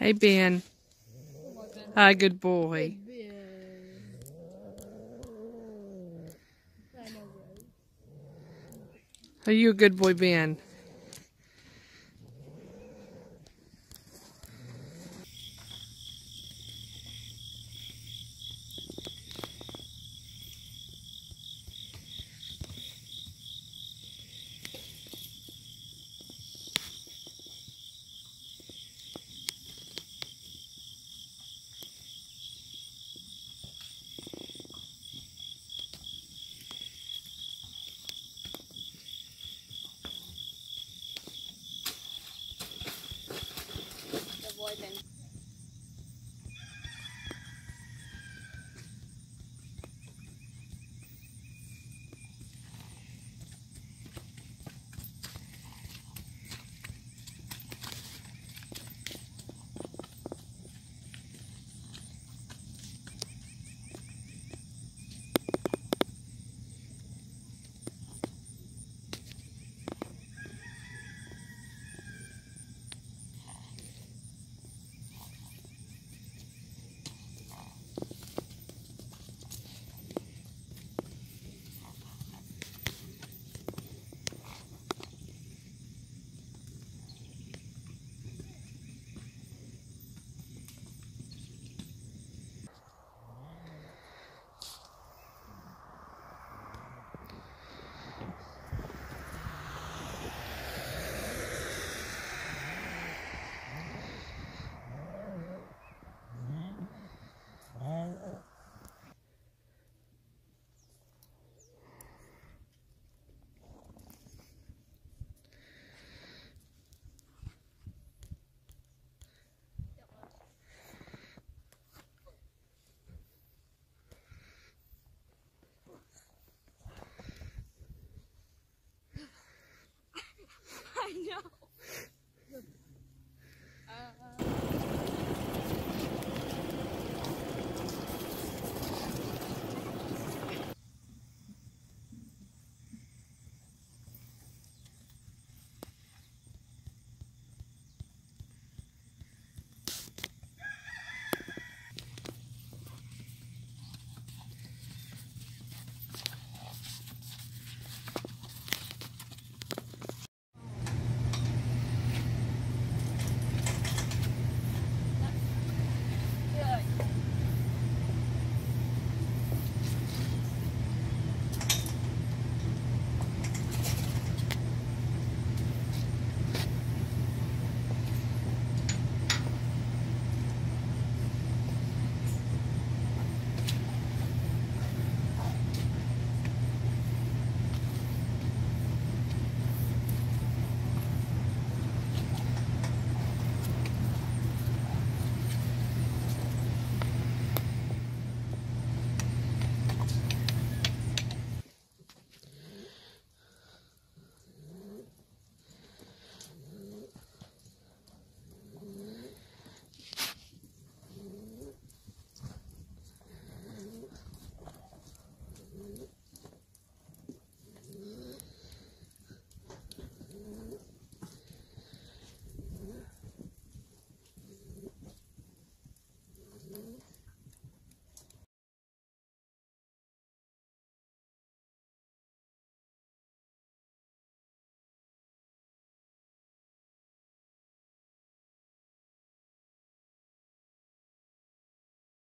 Hey, Ben. Hi, good boy. Are you a good boy, Ben?